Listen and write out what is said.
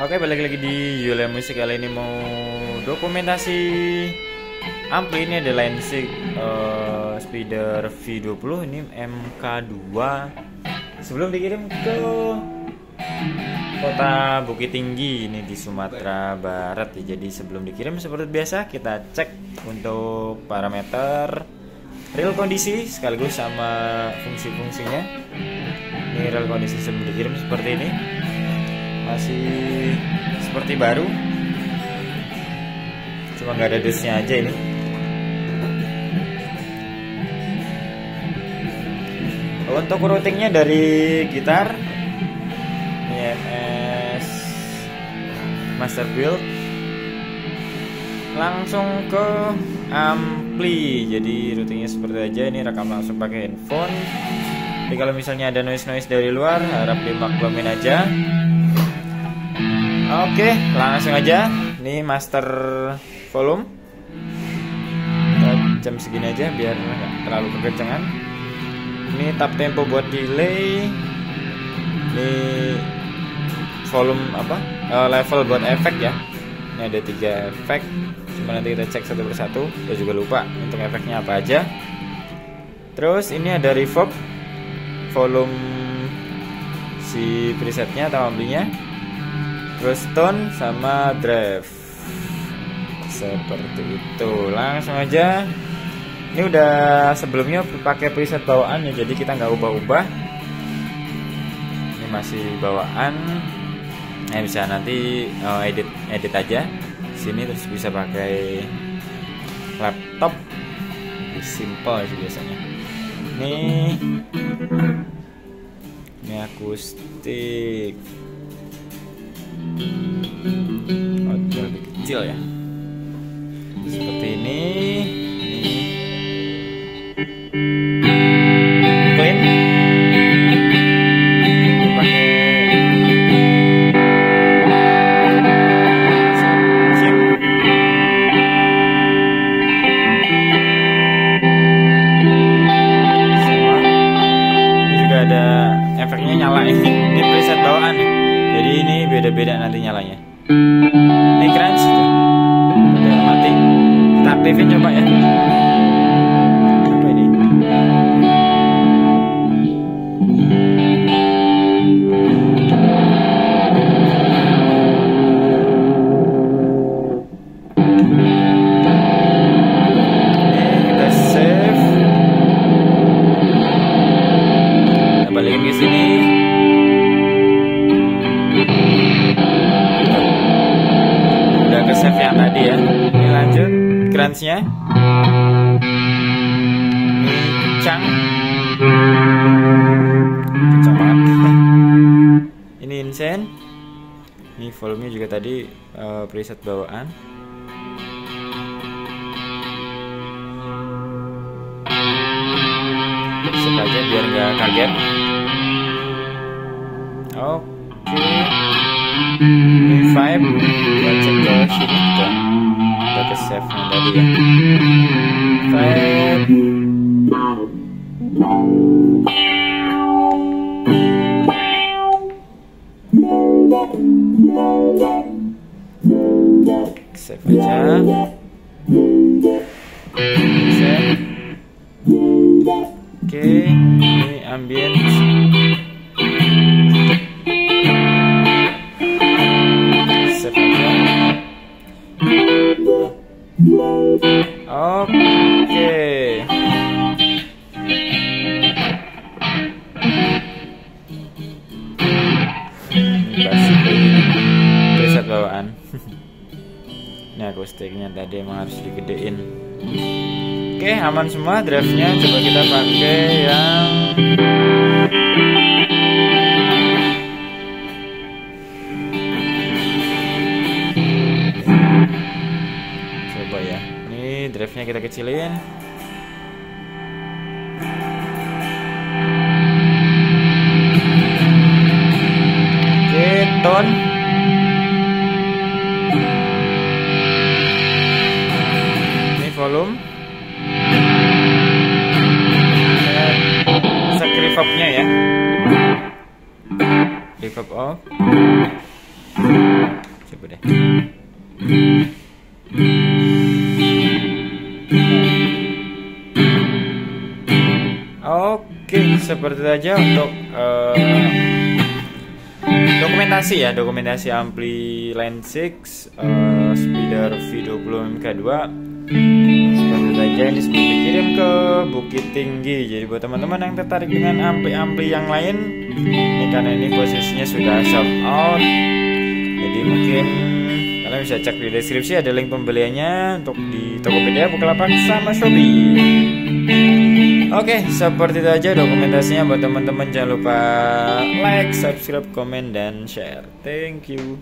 Oke balik lagi di Yule Musik kali ini mau dokumentasi. Ampli ini? Ada Lensig uh, Speeder V20 ini MK2 sebelum dikirim ke kota Bukit Tinggi ini di Sumatera Barat. Ya. Jadi sebelum dikirim seperti biasa kita cek untuk parameter real kondisi sekaligus sama fungsi-fungsinya. Ini real kondisi sebelum dikirim seperti ini masih seperti baru. Cuma nggak ada dusnya aja ini. Untuk routingnya dari gitar IMS master build. Langsung ke ampli. Jadi routingnya seperti aja. Ini rekam langsung pakai handphone. Jadi kalau misalnya ada noise noise dari luar harap dimaklumin aja Oke, langsung aja. Ini master volume. Jam segini aja biar nggak terlalu kekencangan. Ini tap tempo buat delay. Ini volume apa? Uh, level buat efek ya. Ini ada tiga efek. Cuma nanti kita cek satu persatu. Saya juga lupa untuk efeknya apa aja. Terus ini ada reverb, volume si presetnya atau amplinya tone sama drive. Seperti itu. Langsung aja. Ini udah sebelumnya pakai preset bawaan ya jadi kita nggak ubah-ubah. Ini masih bawaan. Nah bisa nanti uh, edit edit aja. Sini terus bisa pakai laptop. Simple sih biasanya. Ini ini akustik Yeah. Crunchnya ini kencang kencang banget. Ini insane ini volumenya juga tadi eh, preset bawaan. Aja biar nggak kaget. Oke. Ini vibe. Kita cek ke sini kita ke save nya tadi ya. Vibe save aja akustiknya tadi emang harus digedein. Oke aman semua drive coba kita pakai yang coba ya. Ini drive kita kecilin reverb off deh. Oke, seperti itu aja untuk uh, dokumentasi ya, dokumentasi ampli Line 6 uh, speeder V20 MK2 seperti itu aja ini sudah dikirim ke Bukit Tinggi. Jadi buat teman-teman yang tertarik dengan ampli-ampli yang lain, ini karena ini posisinya sudah sold out. Jadi mungkin kalian bisa cek di deskripsi ada link pembeliannya untuk di Tokopedia, Bukalapak sama Shopee. Oke, seperti itu aja dokumentasinya buat teman-teman. Jangan lupa like, subscribe, komen, dan share. Thank you.